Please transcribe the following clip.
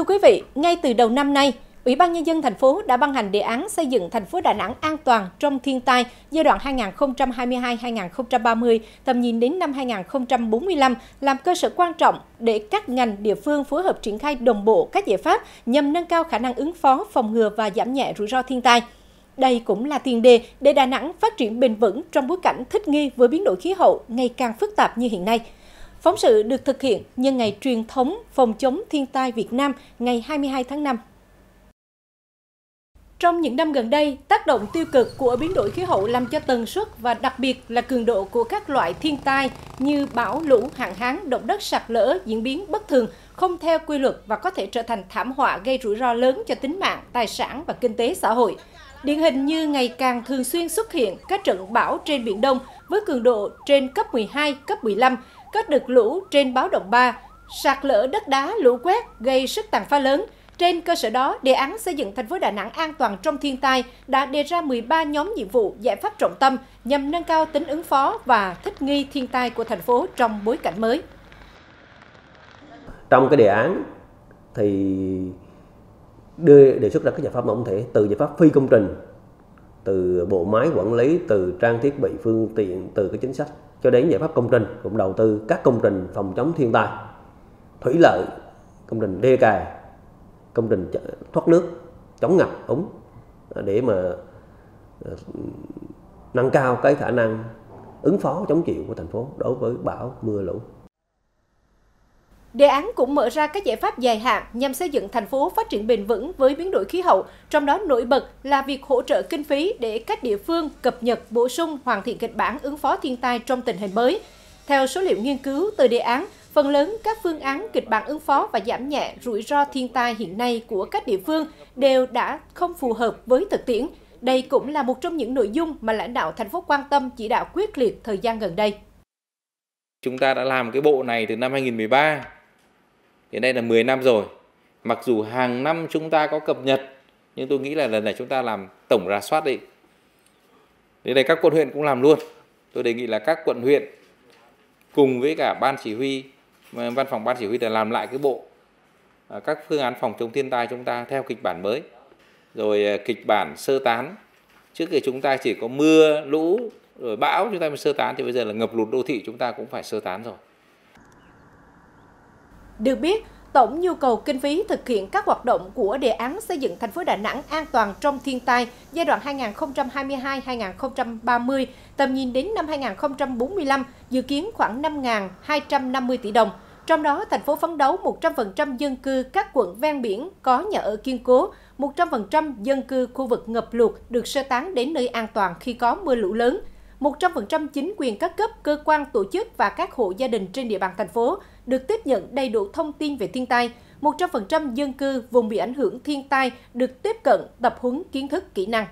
Thưa quý vị, ngay từ đầu năm nay, Ủy ban Nhân dân thành phố đã ban hành đề án xây dựng thành phố Đà Nẵng an toàn trong thiên tai giai đoạn 2022-2030, tầm nhìn đến năm 2045 làm cơ sở quan trọng để các ngành địa phương phối hợp triển khai đồng bộ các giải pháp nhằm nâng cao khả năng ứng phó, phòng ngừa và giảm nhẹ rủi ro thiên tai. Đây cũng là tiền đề để Đà Nẵng phát triển bền vững trong bối cảnh thích nghi với biến đổi khí hậu ngày càng phức tạp như hiện nay. Phóng sự được thực hiện nhân ngày truyền thống phòng chống thiên tai Việt Nam ngày 22 tháng 5 trong những năm gần đây, tác động tiêu cực của biến đổi khí hậu làm cho tần suất và đặc biệt là cường độ của các loại thiên tai như bão, lũ, hạn hán, động đất sạt lở diễn biến bất thường, không theo quy luật và có thể trở thành thảm họa gây rủi ro lớn cho tính mạng, tài sản và kinh tế xã hội. Điển hình như ngày càng thường xuyên xuất hiện các trận bão trên Biển Đông với cường độ trên cấp 12, cấp 15, các đợt lũ trên báo động 3, sạt lở đất đá, lũ quét gây sức tàn phá lớn, trên cơ sở đó, đề án xây dựng thành phố Đà Nẵng an toàn trong thiên tai đã đề ra 13 nhóm nhiệm vụ, giải pháp trọng tâm nhằm nâng cao tính ứng phó và thích nghi thiên tai của thành phố trong bối cảnh mới. Trong cái đề án thì đưa đề xuất ra các giải pháp tổng thể từ giải pháp phi công trình, từ bộ máy quản lý, từ trang thiết bị phương tiện, từ cái chính sách cho đến giải pháp công trình cũng đầu tư các công trình phòng chống thiên tai, thủy lợi, công trình đê kè, công trình thoát nước chống ngập úng để mà ờ, nâng cao cái khả năng ứng phó chống chịu của thành phố đối với bão mưa lũ. Đề án cũng mở ra các giải pháp dài hạn nhằm xây dựng thành phố phát triển bền vững với biến đổi khí hậu, trong đó nổi bật là việc hỗ trợ kinh phí để các địa phương cập nhật, bổ sung, hoàn thiện kịch bản ứng phó thiên tai trong tình hình mới. Theo số liệu nghiên cứu từ đề án, Phần lớn các phương án kịch bản ứng phó và giảm nhẹ rủi ro thiên tai hiện nay của các địa phương đều đã không phù hợp với thực tiễn. Đây cũng là một trong những nội dung mà lãnh đạo thành phố quan tâm chỉ đạo quyết liệt thời gian gần đây. Chúng ta đã làm cái bộ này từ năm 2013, hiện nay là 10 năm rồi. Mặc dù hàng năm chúng ta có cập nhật, nhưng tôi nghĩ là lần này chúng ta làm tổng rà soát đi. Đến đây các quận huyện cũng làm luôn. Tôi đề nghị là các quận huyện cùng với cả ban chỉ huy văn phòng ban chỉ huy để làm lại cái bộ à, các phương án phòng chống thiên tai chúng ta theo kịch bản mới rồi à, kịch bản sơ tán trước kia chúng ta chỉ có mưa lũ rồi bão chúng ta mới sơ tán thì bây giờ là ngập lụt đô thị chúng ta cũng phải sơ tán rồi được biết tổng nhu cầu kinh phí thực hiện các hoạt động của đề án xây dựng thành phố Đà Nẵng an toàn trong thiên tai giai đoạn 2022-2030, tầm nhìn đến năm 2045 dự kiến khoảng 5.250 tỷ đồng. Trong đó, thành phố phấn đấu 100% dân cư các quận ven biển có nhà ở kiên cố, 100% dân cư khu vực ngập lụt được sơ tán đến nơi an toàn khi có mưa lũ lớn, 100% chính quyền các cấp, cơ quan, tổ chức và các hộ gia đình trên địa bàn thành phố được tiếp nhận đầy đủ thông tin về thiên tai. 100% dân cư vùng bị ảnh hưởng thiên tai được tiếp cận tập huấn kiến thức kỹ năng.